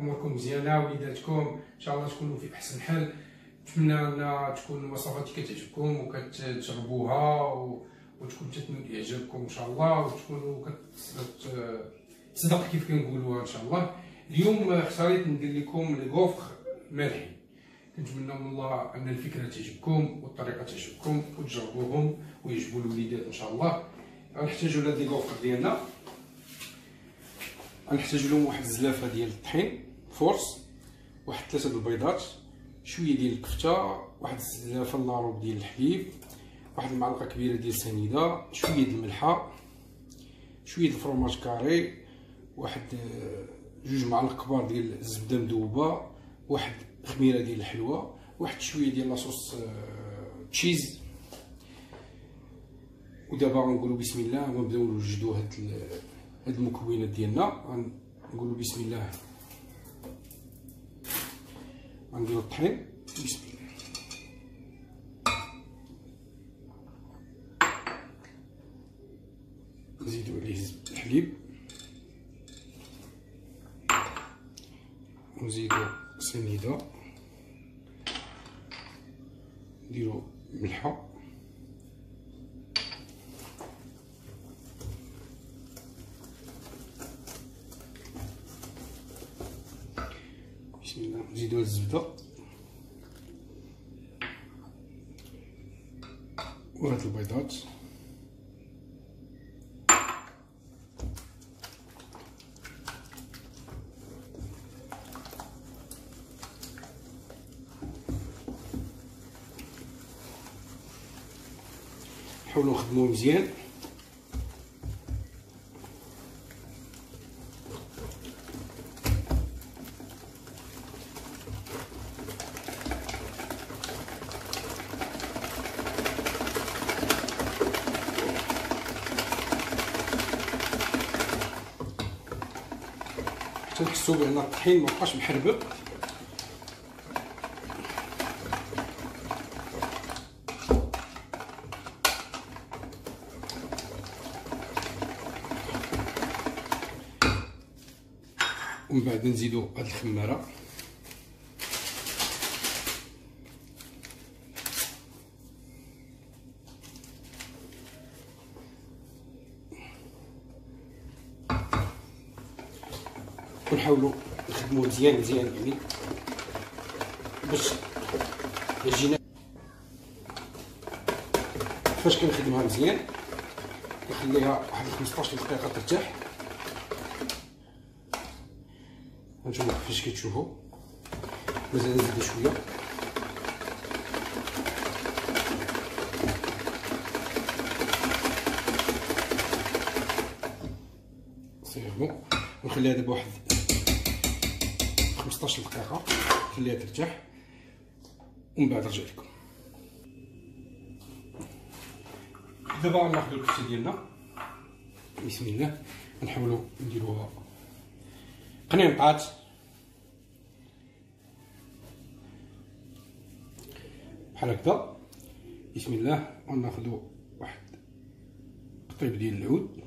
أموركم مزيانة وليداتكم إن شاء الله تكونوا في أحسن حال. نتمنى أن تكون الوصفات كتعجبكم وكتجربوها و... وتكون تتنول إعجابكم إن شاء الله وتكونوا كتصدق كيف كنقولوها إن شاء الله. اليوم اختاريت ندير لكم لي غوفر مالحي كنتمنى من الله أن الفكرة تعجبكم والطريقة تعجبكم وتجربوهم ويعجبوا الوليدات إن شاء الله. غنحتاجو لهاد لي غوفر ديالنا. غنحتاجو لهم واحد الزلافة ديال الطحين force واحد ثلاثة البيضات شوية ديال الكفتة واحد الزلافة إلا ربع ديال الحليب واحد المعلقة كبيرة ديال السنيده شوية ديال الملحة شوية ال fromage carré واحد جوج معالق كبار ديال الزبدة مذوبة واحد خميرة ديال الحلوى واحد شوية ديال la sauce آه، cheese. ودابا غنقولوا بسم الله ونبدأو نوجدوا هاد هاد المكونات ديالنا. غنقولوا بسم الله غنديروا الطحين. بسم الله نزيدو عليه الحليب. ونزيدو سنيده نديرو ملحة. نزيدو الزبده وهاد البيضات. نحاولوا نخدموه مزيان. نحسو بان الطحين مبقاش محربق. ومن بعد نزيدو هاد الخمارة. ونحاولوا نخدموه مزيان مزيان يعني باش العجينه فاش كنخدمها مزيان نخليها واحد 15 دقيقة ترتاح. هانتوما كيفاش كتشوفوا مازال نزيد شوية. سي ونخليها دابا واحد 15 دقيقة نخليها ترتاح. ومن بعد نرجع لكم. دابا غناخدو الكفته ديالنا. بسم الله. نحاولوا نديروها قنينطات بحال هكذا. بسم الله. وناخدو واحد قطيب ديال العود.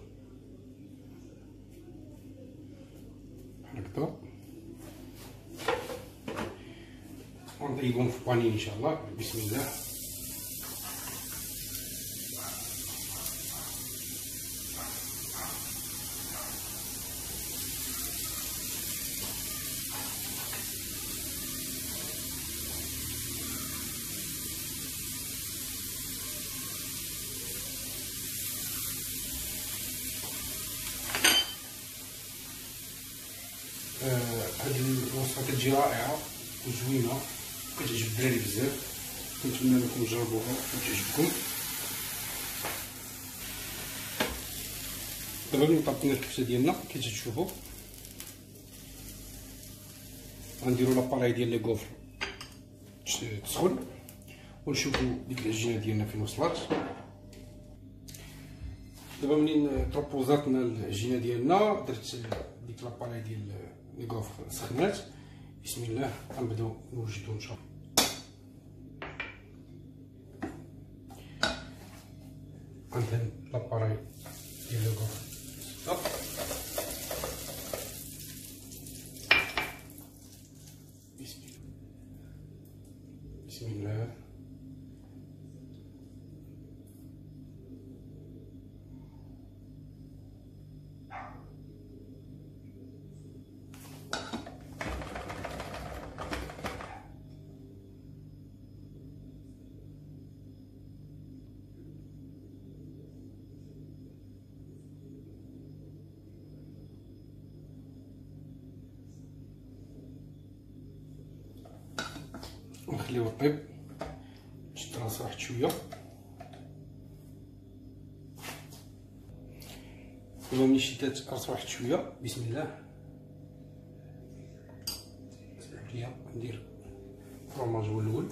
بحال هكذا. ونطيبهم في باني ان شاء الله بسم الله هاد الوصفه كتجي رائعه وزوينه وكتعجب الدراري بزاف. كنتمنى انكم تجربوها وتعجبكم. دابا ملي طابقنا الكفته ديالنا كي تشوفوا غنديروا لاباراي ديال لي غوفر تسخن. ونشوفوا ديك العجينة ديالنا فين وصلت دابا منين ت reposات لنا العجينة ديالنا درت ديك l'appareil ديال les gaufres سخنات. بسم الله غنبداو نوجدو ان شاء الله عندنا l'appareil ديال les نخليوه طيب باش تراس واحد شوية دابا ملي شدات راس واحد شوية بسم الله سمحوا لي ندير الفرماج هو الأول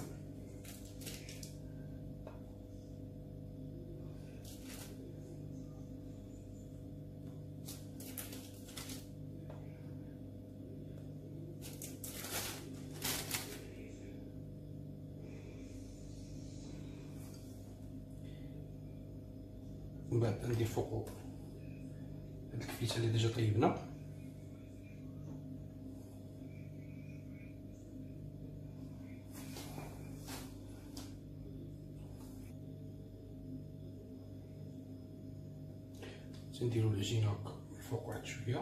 من بعد ندير فوقو هاد الكفيته اللي ديجا طيبنا. تنديرو العجينة هكا الفوق واحد شوية.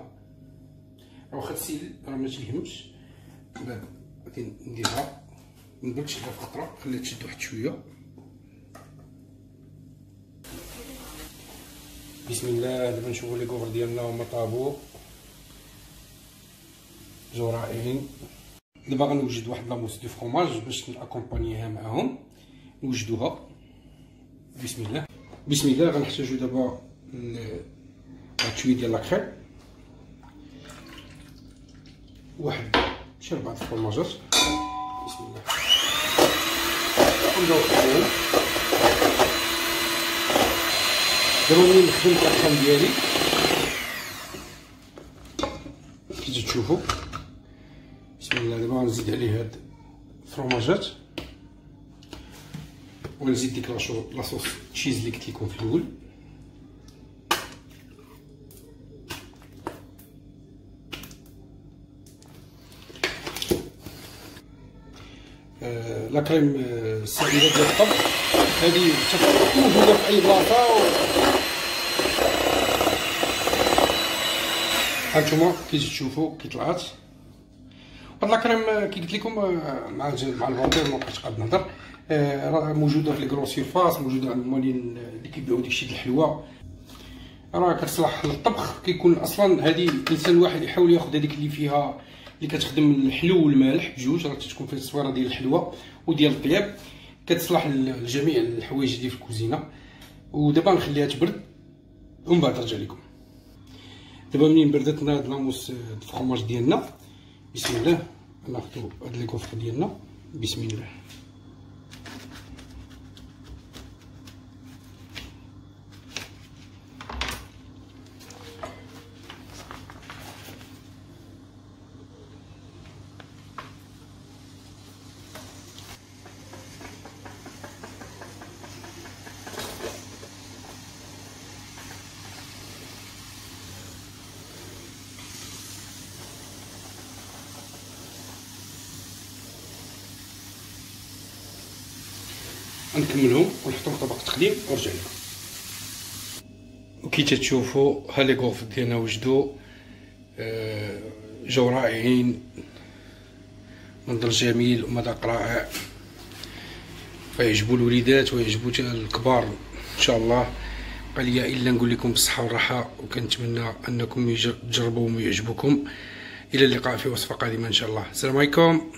راه واخا تسيل راه ما تيهمش من بعد غادي نديرها. منبردش عليها في خطره خليها تشد واحد شوية. بسم الله دابا نشوفو les gaufres ديالنا هما طابو. جو رائعين دابا غنوجد واحد la mousse de fromage باش ن accompagner ها معاهم. نوجدوها. بسم الله. بسم الله غنحتاجو دابا شوية ديال la crème واحد شي ربعة الفرماجات بسم الله. نخدموهم ضروري نخدم الطحان ديالي. كي تشوفوا بسم الله دابا غنزيد عليه هاد الفرماجات. ونزيد ديك لاصوص تشيز اللي قلت لكم في الأول. آه لا كريم السائلة ديال الطبخ. هذه موجودة في أي بلاصة؟ هانتوما كي تشوفوا كي طلعت هاد لاكريم كي قلت لكم مع مع الفونتير ما بقيتش قاد نهضر راه موجوده في لي كرو سيرفاس موجوده عند المولين اللي كيبيعوا داكشي د الحلوى راه كتصلح للطبخ كيكون أصلا هذه الانسان الواحد يحاول ياخذ هذيك اللي فيها اللي كتخدم الحلو والمالح بجوج راه تكون فيها التصويره ديال الحلوى وديال الطياب كتصلح لجميع الحوايج ديال الكوزينه ودابا نخليها تبرد ومن بعد نرجع لكم دابا منين بردت لنا هاد لاموس الفرماج ديالنا؟ بسم الله. ناخدو هاد لي كوفر ديالنا. بسم الله. نكملهم ونحطهم في طبق تقديم ونرجع لكم. وكي تتشوفوا ها لي غوف ديالنا وجدوا آه، جو رائعين منظر جميل ومذاق رائع. فيعجبوا الوليدات ويعجبوا الكبار إن شاء الله. لي إلا نقول لكم بالصحة والراحة وكنتمنى أنكم تجربوهم ويعجبوكم. إلى اللقاء في وصفه قادمة إن شاء الله. السلام عليكم.